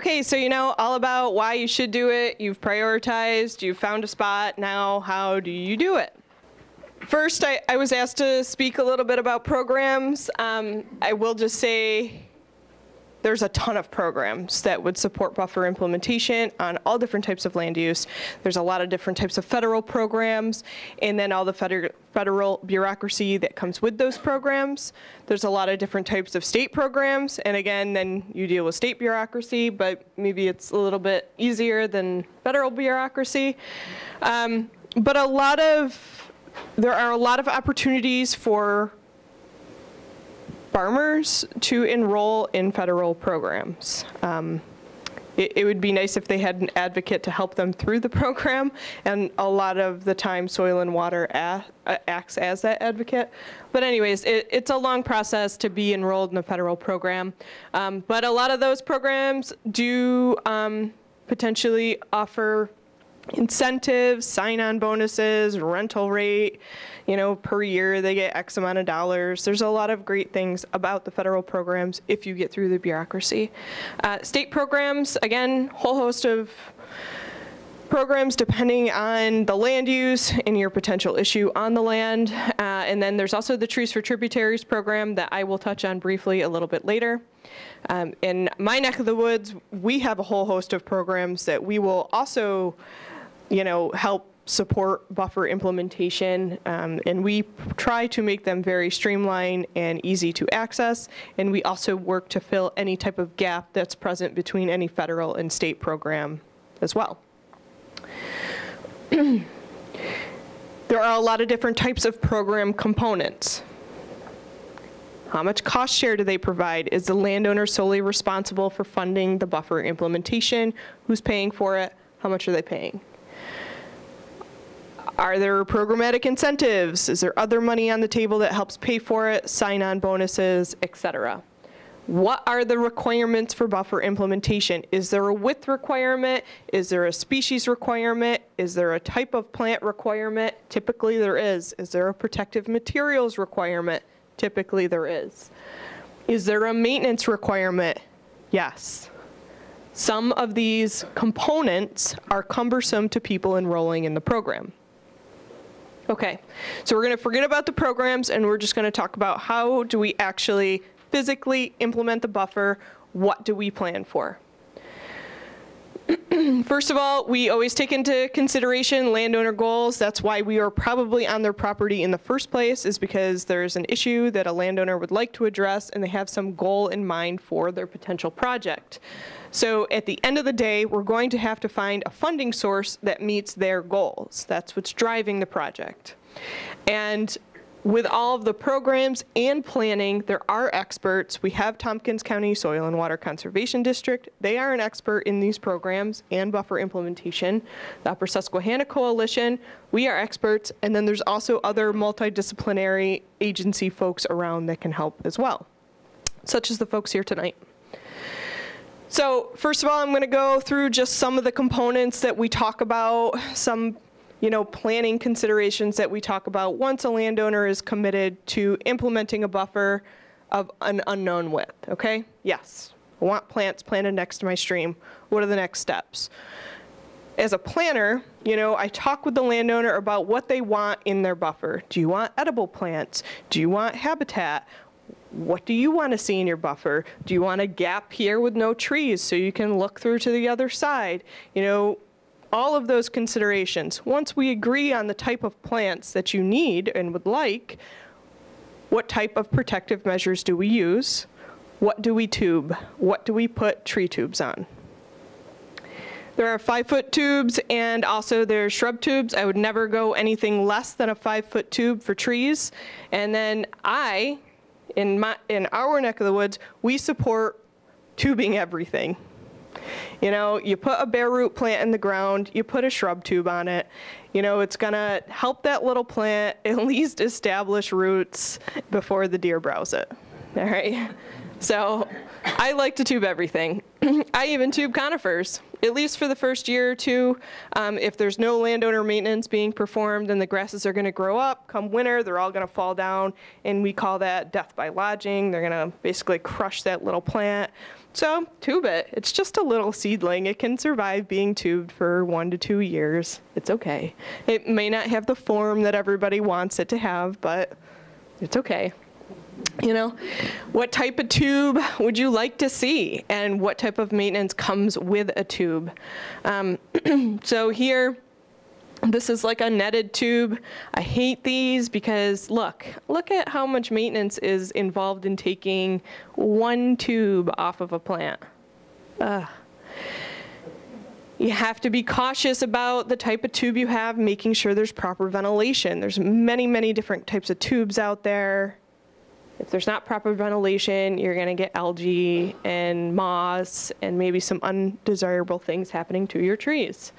Okay, so you know all about why you should do it. You've prioritized, you've found a spot. Now, how do you do it? First, I, I was asked to speak a little bit about programs. Um, I will just say there's a ton of programs that would support buffer implementation on all different types of land use. There's a lot of different types of federal programs, and then all the federal, federal bureaucracy that comes with those programs. There's a lot of different types of state programs, and again, then you deal with state bureaucracy, but maybe it's a little bit easier than federal bureaucracy. Um, but a lot of, there are a lot of opportunities for farmers to enroll in federal programs. Um, it, it, would be nice if they had an advocate to help them through the program, and a lot of the time Soil and Water uh, acts as that advocate. But anyways, it, it's a long process to be enrolled in a federal program. Um, but a lot of those programs do um, potentially offer incentives, sign-on bonuses, rental rate, you know, per year they get X amount of dollars. There's a lot of great things about the federal programs if you get through the bureaucracy. Uh, state programs, again, whole host of programs depending on the land use and your potential issue on the land. Uh, and then there's also the Trees for Tributaries program that I will touch on briefly a little bit later. Um, in my neck of the woods, we have a whole host of programs that we will also you know, help support buffer implementation, um, and we try to make them very streamlined and easy to access, and we also work to fill any type of gap that's present between any federal and state program as well. there are a lot of different types of program components. How much cost share do they provide? Is the landowner solely responsible for funding the buffer implementation? Who's paying for it? How much are they paying? Are there programmatic incentives? Is there other money on the table that helps pay for it, sign-on bonuses, etc.? What are the requirements for buffer implementation? Is there a width requirement? Is there a species requirement? Is there a type of plant requirement? Typically there is. Is there a protective materials requirement? Typically there is. Is there a maintenance requirement? Yes. Some of these components are cumbersome to people enrolling in the program. Okay, so we're going to forget about the programs and we're just going to talk about how do we actually physically implement the buffer, what do we plan for. First of all, we always take into consideration landowner goals. That's why we are probably on their property in the first place is because there's an issue that a landowner would like to address and they have some goal in mind for their potential project. So at the end of the day, we're going to have to find a funding source that meets their goals. That's what's driving the project. And with all of the programs and planning, there are experts. We have Tompkins County Soil and Water Conservation District. They are an expert in these programs and buffer implementation. The Upper Susquehanna Coalition, we are experts. And then there's also other multidisciplinary agency folks around that can help as well, such as the folks here tonight. So first of all, I'm going to go through just some of the components that we talk about, some you know, planning considerations that we talk about once a landowner is committed to implementing a buffer of an unknown width, okay? Yes, I want plants planted next to my stream. What are the next steps? As a planner, you know, I talk with the landowner about what they want in their buffer. Do you want edible plants? Do you want habitat? what do you want to see in your buffer? Do you want a gap here with no trees so you can look through to the other side? You know, all of those considerations. Once we agree on the type of plants that you need and would like, what type of protective measures do we use? What do we tube? What do we put tree tubes on? There are five foot tubes and also there's shrub tubes. I would never go anything less than a five foot tube for trees. And then I in, my, in our neck of the woods, we support tubing everything. You know, you put a bare root plant in the ground, you put a shrub tube on it. You know, it's gonna help that little plant at least establish roots before the deer browse it. All right. So I like to tube everything. I even tube conifers, at least for the first year or two. Um, if there's no landowner maintenance being performed, then the grasses are gonna grow up. Come winter, they're all gonna fall down, and we call that death by lodging. They're gonna basically crush that little plant. So tube it. It's just a little seedling. It can survive being tubed for one to two years. It's okay. It may not have the form that everybody wants it to have, but it's okay. You know, what type of tube would you like to see, and what type of maintenance comes with a tube? Um, so here, this is like a netted tube. I hate these because look, look at how much maintenance is involved in taking one tube off of a plant. Ugh. You have to be cautious about the type of tube you have, making sure there's proper ventilation. There's many, many different types of tubes out there. If there's not proper ventilation, you're going to get algae and moss and maybe some undesirable things happening to your trees.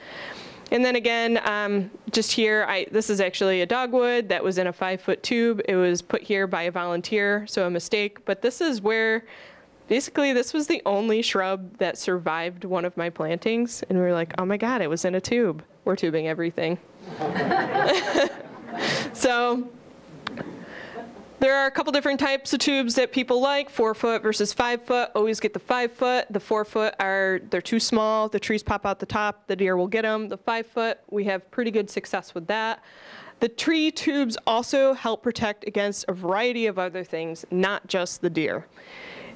And then again, um, just here, I, this is actually a dogwood that was in a five foot tube. It was put here by a volunteer, so a mistake. But this is where, basically, this was the only shrub that survived one of my plantings. And we were like, oh my God, it was in a tube. We're tubing everything. so there are a couple different types of tubes that people like, four foot versus five foot. Always get the five foot. The four foot are, they're too small. The trees pop out the top. The deer will get them. The five foot, we have pretty good success with that. The tree tubes also help protect against a variety of other things, not just the deer.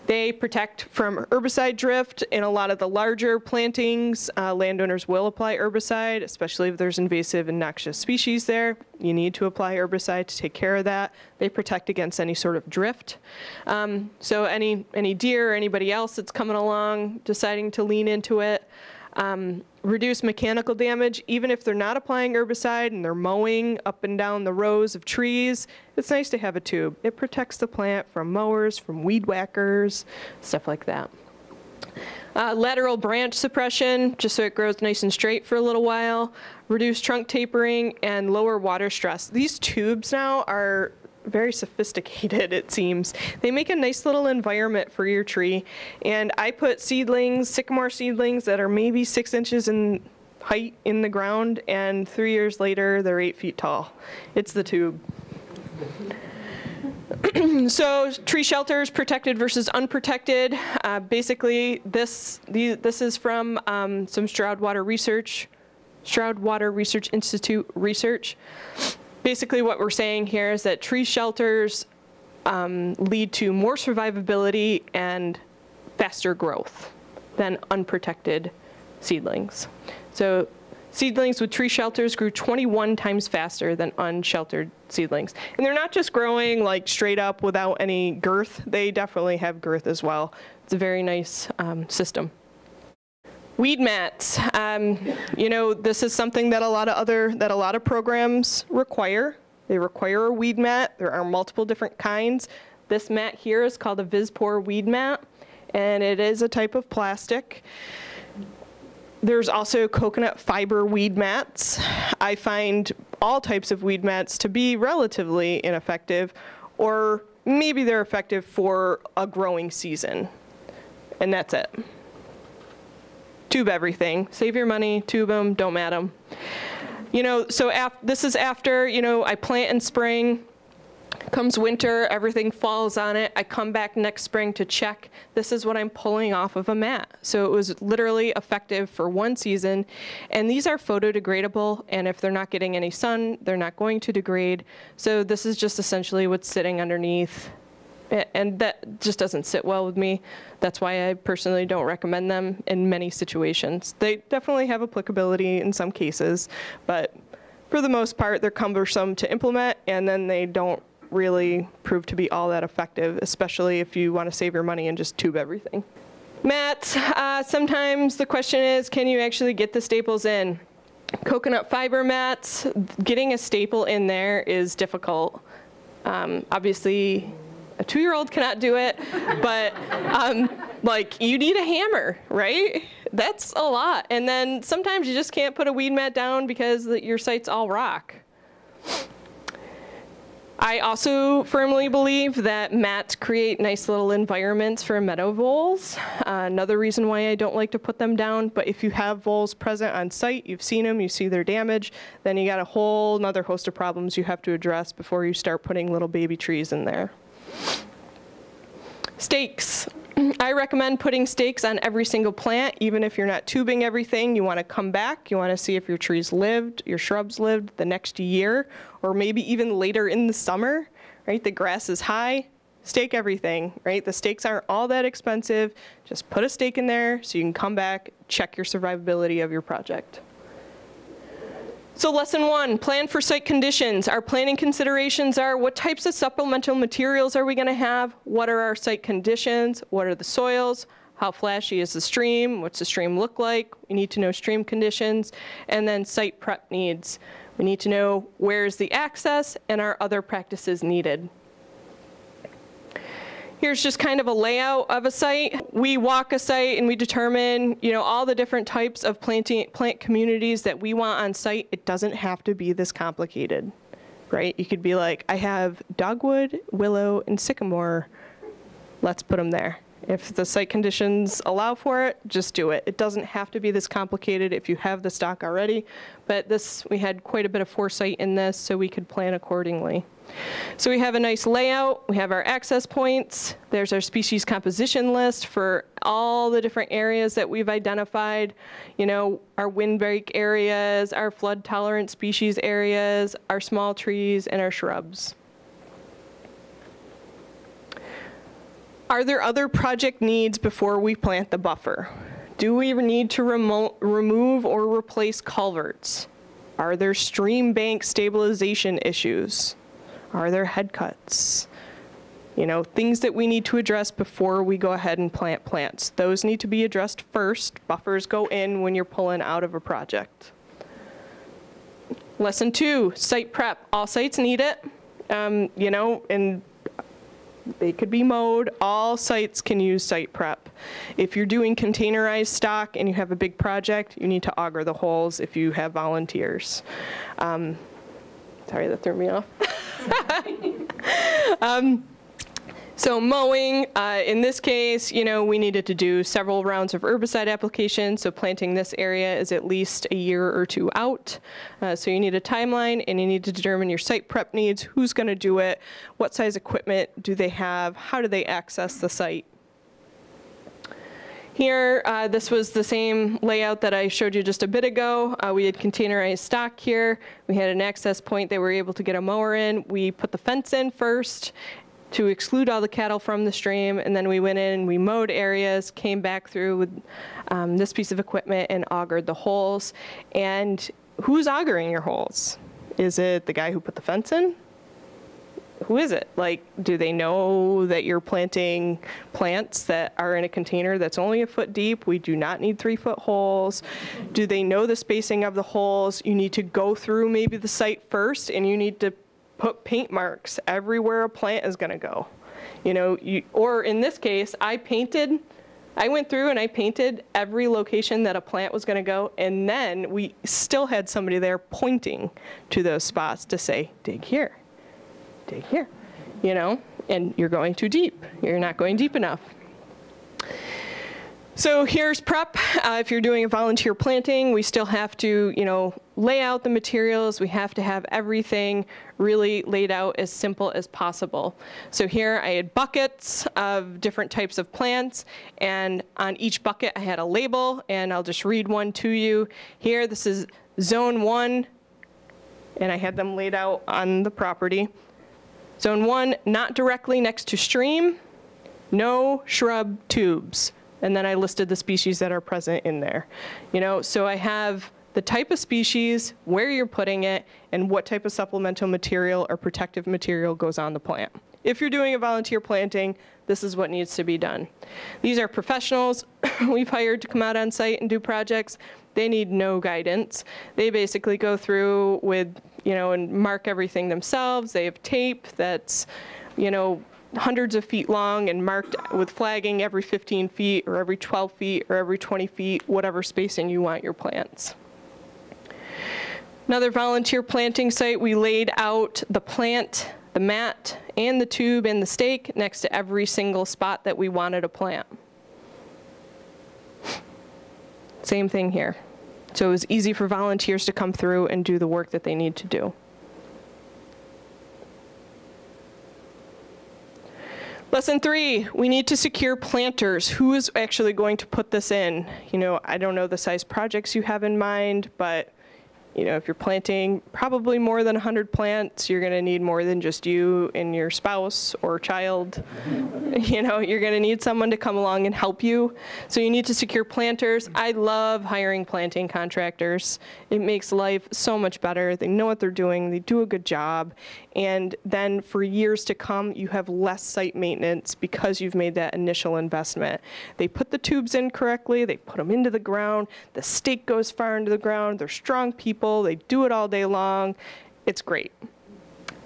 They protect from herbicide drift. In a lot of the larger plantings, uh, landowners will apply herbicide, especially if there's invasive and noxious species there. You need to apply herbicide to take care of that. They protect against any sort of drift. Um, so any, any deer or anybody else that's coming along deciding to lean into it, um, reduce mechanical damage, even if they're not applying herbicide and they're mowing up and down the rows of trees, it's nice to have a tube. It protects the plant from mowers, from weed whackers, stuff like that. Uh, lateral branch suppression, just so it grows nice and straight for a little while. Reduce trunk tapering and lower water stress. These tubes now are very sophisticated, it seems. They make a nice little environment for your tree. And I put seedlings, sycamore seedlings that are maybe six inches in height in the ground, and three years later, they're eight feet tall. It's the tube. so tree shelters, protected versus unprotected. Uh, basically, this the, this is from um, some Stroud Water Research, Stroud Water Research Institute research basically what we're saying here is that tree shelters um, lead to more survivability and faster growth than unprotected seedlings. So seedlings with tree shelters grew 21 times faster than unsheltered seedlings. And they're not just growing like straight up without any girth, they definitely have girth as well. It's a very nice um, system. Weed mats. Um, you know, this is something that a lot of other that a lot of programs require. They require a weed mat. There are multiple different kinds. This mat here is called a VisPore weed mat, and it is a type of plastic. There's also coconut fiber weed mats. I find all types of weed mats to be relatively ineffective, or maybe they're effective for a growing season, and that's it tube everything. Save your money, tube them, don't mat them. You know, so this is after, you know, I plant in spring, comes winter, everything falls on it. I come back next spring to check. This is what I'm pulling off of a mat. So it was literally effective for one season. And these are photodegradable. And if they're not getting any sun, they're not going to degrade. So this is just essentially what's sitting underneath and that just doesn't sit well with me. That's why I personally don't recommend them in many situations. They definitely have applicability in some cases, but for the most part, they're cumbersome to implement, and then they don't really prove to be all that effective, especially if you want to save your money and just tube everything. Mats, uh, sometimes the question is, can you actually get the staples in? Coconut fiber mats, getting a staple in there is difficult. Um, obviously, a two-year-old cannot do it, but um, like you need a hammer, right? That's a lot. And then sometimes you just can't put a weed mat down because your site's all rock. I also firmly believe that mats create nice little environments for meadow voles. Uh, another reason why I don't like to put them down, but if you have voles present on site, you've seen them, you see their damage, then you got a whole another host of problems you have to address before you start putting little baby trees in there. Stakes. I recommend putting stakes on every single plant, even if you're not tubing everything. You want to come back. You want to see if your trees lived, your shrubs lived the next year, or maybe even later in the summer, right? The grass is high, stake everything, right? The stakes aren't all that expensive. Just put a stake in there so you can come back, check your survivability of your project. So lesson one, plan for site conditions. Our planning considerations are what types of supplemental materials are we gonna have? What are our site conditions? What are the soils? How flashy is the stream? What's the stream look like? We need to know stream conditions. And then site prep needs. We need to know where's the access and are other practices needed. Here's just kind of a layout of a site. We walk a site and we determine, you know, all the different types of planting, plant communities that we want on site. It doesn't have to be this complicated, right? You could be like, I have dogwood, willow, and sycamore. Let's put them there. If the site conditions allow for it, just do it. It doesn't have to be this complicated if you have the stock already, but this, we had quite a bit of foresight in this so we could plan accordingly. So we have a nice layout, we have our access points, there's our species composition list for all the different areas that we've identified, you know, our windbreak areas, our flood tolerant species areas, our small trees, and our shrubs. Are there other project needs before we plant the buffer? Do we need to remo remove or replace culverts? Are there stream bank stabilization issues? Are there head cuts? You know, things that we need to address before we go ahead and plant plants. Those need to be addressed first. Buffers go in when you're pulling out of a project. Lesson two, site prep. All sites need it. Um, you know, and they could be mowed. All sites can use site prep. If you're doing containerized stock and you have a big project, you need to auger the holes if you have volunteers. Um, sorry, that threw me off. um, so mowing, uh, in this case, you know, we needed to do several rounds of herbicide application. So planting this area is at least a year or two out. Uh, so you need a timeline and you need to determine your site prep needs, who's going to do it, what size equipment do they have, how do they access the site. Here, uh, this was the same layout that I showed you just a bit ago. Uh, we had containerized stock here. We had an access point that we were able to get a mower in. We put the fence in first to exclude all the cattle from the stream, and then we went in, and we mowed areas, came back through with um, this piece of equipment and augured the holes. And who's augering your holes? Is it the guy who put the fence in? who is it? Like, do they know that you're planting plants that are in a container that's only a foot deep? We do not need three foot holes. Do they know the spacing of the holes? You need to go through maybe the site first and you need to put paint marks everywhere a plant is gonna go. You know, you, or in this case, I painted, I went through and I painted every location that a plant was gonna go and then we still had somebody there pointing to those spots to say, dig here dig here, you know, and you're going too deep. You're not going deep enough. So here's prep. Uh, if you're doing a volunteer planting, we still have to, you know, lay out the materials. We have to have everything really laid out as simple as possible. So here I had buckets of different types of plants, and on each bucket I had a label, and I'll just read one to you. Here, this is zone one, and I had them laid out on the property. Zone one, not directly next to stream, no shrub tubes. And then I listed the species that are present in there. You know, so I have the type of species, where you're putting it, and what type of supplemental material or protective material goes on the plant. If you're doing a volunteer planting, this is what needs to be done. These are professionals we've hired to come out on site and do projects. They need no guidance. They basically go through with you know, and mark everything themselves. They have tape that's, you know, hundreds of feet long and marked with flagging every 15 feet or every 12 feet or every 20 feet, whatever spacing you want your plants. Another volunteer planting site, we laid out the plant, the mat, and the tube and the stake next to every single spot that we wanted to plant. Same thing here. So it was easy for volunteers to come through and do the work that they need to do. Lesson three, we need to secure planters. Who is actually going to put this in? You know, I don't know the size projects you have in mind, but you know, if you're planting probably more than 100 plants, you're going to need more than just you and your spouse or child. you know, you're going to need someone to come along and help you. So you need to secure planters. I love hiring planting contractors. It makes life so much better. They know what they're doing, they do a good job. And then for years to come, you have less site maintenance because you've made that initial investment. They put the tubes in correctly, they put them into the ground, the stake goes far into the ground, they're strong people, they do it all day long. It's great.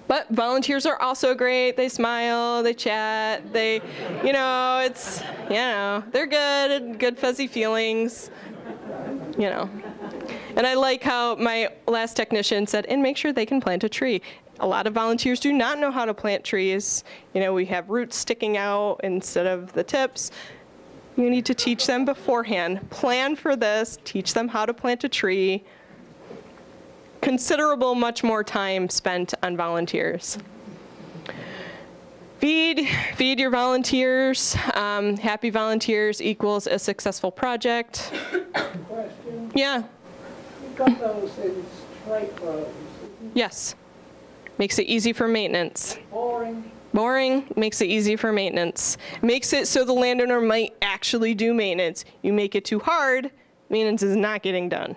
But volunteers are also great. They smile, they chat, they, you know, it's, you know, they're good, good fuzzy feelings, you know. And I like how my last technician said, and make sure they can plant a tree a lot of volunteers do not know how to plant trees. You know, we have roots sticking out instead of the tips. You need to teach them beforehand. Plan for this, teach them how to plant a tree. Considerable, much more time spent on volunteers. Feed, feed your volunteers. Um, happy volunteers equals a successful project. Question, Yeah, you got those in straight rows, yes. Makes it easy for maintenance. boring, Boring makes it easy for maintenance. Makes it so the landowner might actually do maintenance. You make it too hard, maintenance is not getting done.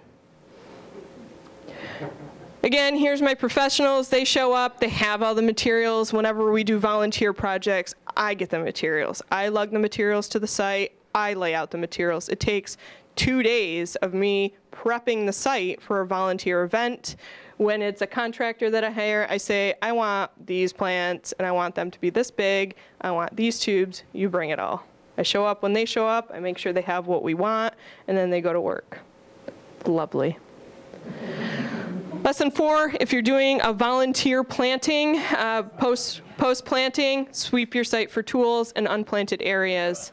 Again, here's my professionals. They show up, they have all the materials. Whenever we do volunteer projects, I get the materials. I lug the materials to the site, I lay out the materials. It takes two days of me prepping the site for a volunteer event. When it's a contractor that I hire, I say, I want these plants and I want them to be this big. I want these tubes, you bring it all. I show up when they show up, I make sure they have what we want, and then they go to work. Lovely. Lesson four, if you're doing a volunteer planting, uh, post, post planting, sweep your site for tools and unplanted areas.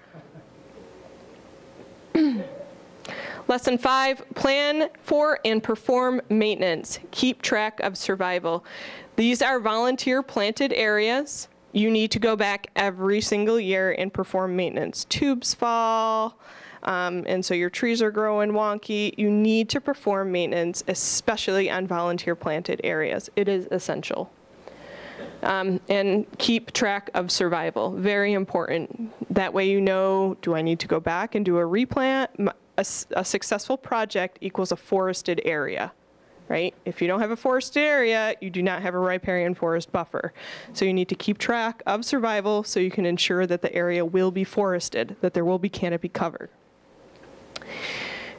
Lesson five, plan for and perform maintenance. Keep track of survival. These are volunteer planted areas. You need to go back every single year and perform maintenance. Tubes fall, um, and so your trees are growing wonky. You need to perform maintenance, especially on volunteer planted areas. It is essential. Um, and keep track of survival. Very important. That way you know, do I need to go back and do a replant? A, a successful project equals a forested area, right? If you don't have a forested area, you do not have a riparian forest buffer. So you need to keep track of survival so you can ensure that the area will be forested, that there will be canopy covered.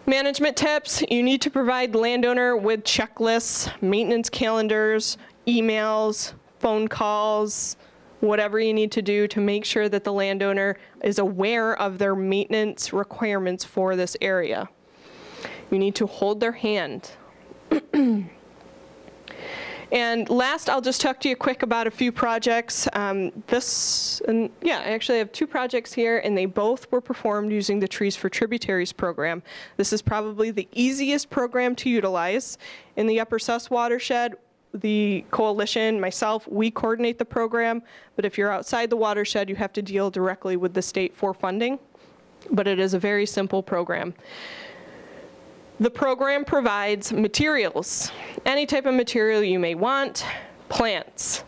Management tips, you need to provide landowner with checklists, maintenance calendars, emails, phone calls, whatever you need to do to make sure that the landowner is aware of their maintenance requirements for this area. You need to hold their hand. And last, I'll just talk to you quick about a few projects. Um, this, and yeah, I actually have two projects here, and they both were performed using the Trees for Tributaries program. This is probably the easiest program to utilize. In the Upper Sus watershed, the coalition, myself, we coordinate the program, but if you're outside the watershed, you have to deal directly with the state for funding. But it is a very simple program. The program provides materials, any type of material you may want, plants,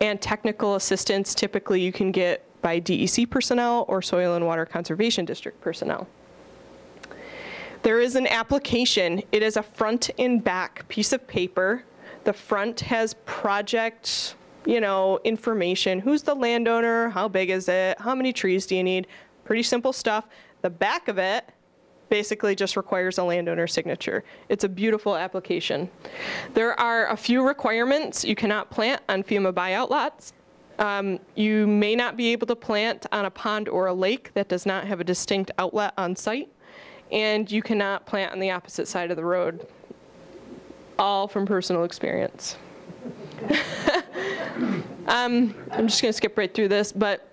and technical assistance typically you can get by DEC personnel or Soil and Water Conservation District personnel. There is an application. It is a front and back piece of paper. The front has project, you know, information. Who's the landowner? How big is it? How many trees do you need? Pretty simple stuff. The back of it basically just requires a landowner signature. It's a beautiful application. There are a few requirements. You cannot plant on FEMA buyout lots. Um, you may not be able to plant on a pond or a lake that does not have a distinct outlet on site. And you cannot plant on the opposite side of the road. All from personal experience. um, I'm just going to skip right through this, but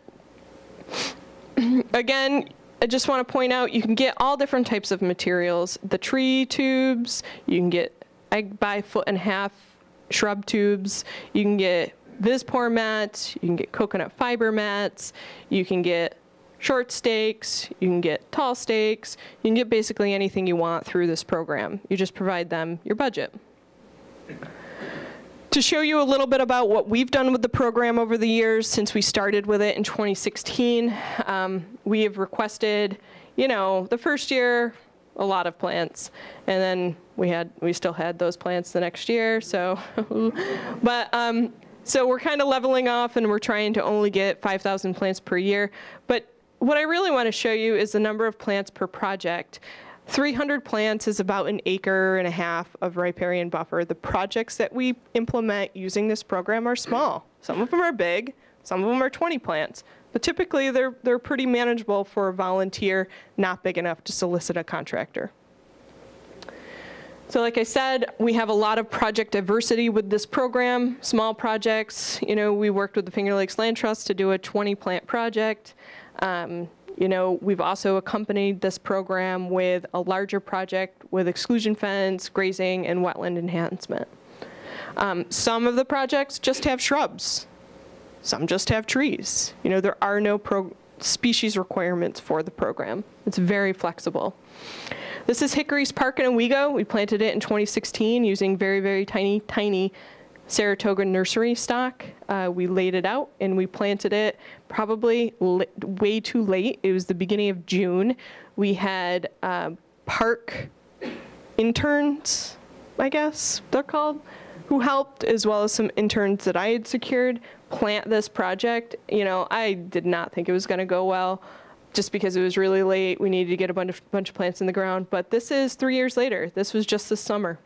again, I just want to point out you can get all different types of materials. The tree tubes, you can get, I buy foot and a half shrub tubes, you can get VisPore mats, you can get coconut fiber mats, you can get short stakes, you can get tall stakes, you can get basically anything you want through this program. You just provide them your budget. To show you a little bit about what we've done with the program over the years since we started with it in 2016, um, we have requested, you know, the first year, a lot of plants, and then we had we still had those plants the next year. So, but um, so we're kind of leveling off, and we're trying to only get 5,000 plants per year. But what I really want to show you is the number of plants per project. 300 plants is about an acre and a half of riparian buffer. The projects that we implement using this program are small. Some of them are big, some of them are 20 plants. But typically, they're, they're pretty manageable for a volunteer, not big enough to solicit a contractor. So like I said, we have a lot of project diversity with this program. Small projects, you know, we worked with the Finger Lakes Land Trust to do a 20 plant project. Um, you know, we've also accompanied this program with a larger project with exclusion fence, grazing, and wetland enhancement. Um, some of the projects just have shrubs. Some just have trees. You know, there are no species requirements for the program. It's very flexible. This is Hickories Park in Owego. We planted it in 2016 using very, very tiny, tiny Saratoga nursery stock. Uh, we laid it out and we planted it probably way too late. It was the beginning of June. We had uh, park interns, I guess they're called, who helped, as well as some interns that I had secured, plant this project. You know, I did not think it was going to go well just because it was really late. We needed to get a bunch of, bunch of plants in the ground. But this is three years later. This was just this summer.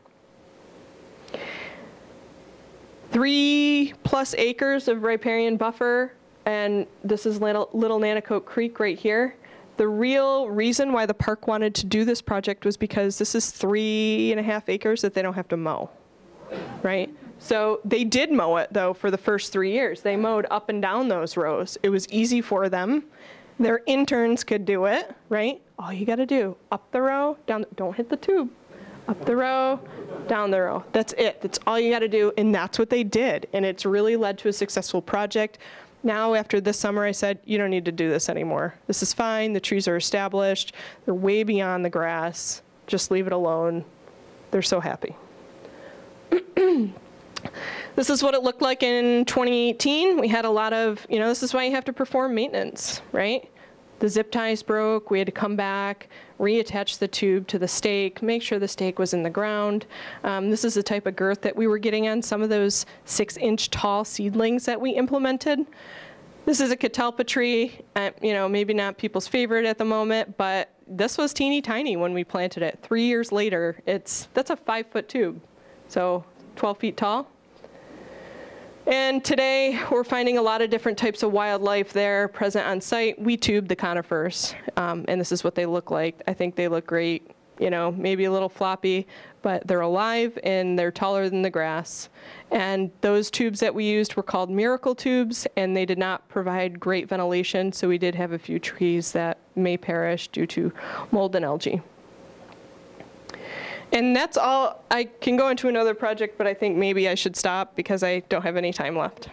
Three plus acres of riparian buffer, and this is Little, Little Nanticoke Creek right here. The real reason why the park wanted to do this project was because this is three and a half acres that they don't have to mow, right? So they did mow it though for the first three years. They mowed up and down those rows. It was easy for them. Their interns could do it, right? All you got to do, up the row, down, don't hit the tube. Up the row, down the row. That's it. That's all you got to do. And that's what they did. And it's really led to a successful project. Now, after this summer, I said, you don't need to do this anymore. This is fine. The trees are established. They're way beyond the grass. Just leave it alone. They're so happy. this is what it looked like in 2018. We had a lot of, you know, this is why you have to perform maintenance, right? The zip ties broke. We had to come back, reattach the tube to the stake, make sure the stake was in the ground. Um, this is the type of girth that we were getting on some of those six inch tall seedlings that we implemented. This is a catalpa tree, uh, you know, maybe not people's favorite at the moment, but this was teeny tiny when we planted it. Three years later, it's that's a five foot tube, so 12 feet tall. And today, we're finding a lot of different types of wildlife there present on site. We tube the conifers, um, and this is what they look like. I think they look great, you know, maybe a little floppy, but they're alive and they're taller than the grass. And those tubes that we used were called miracle tubes, and they did not provide great ventilation, so we did have a few trees that may perish due to mold and algae. And that's all. I can go into another project, but I think maybe I should stop because I don't have any time left.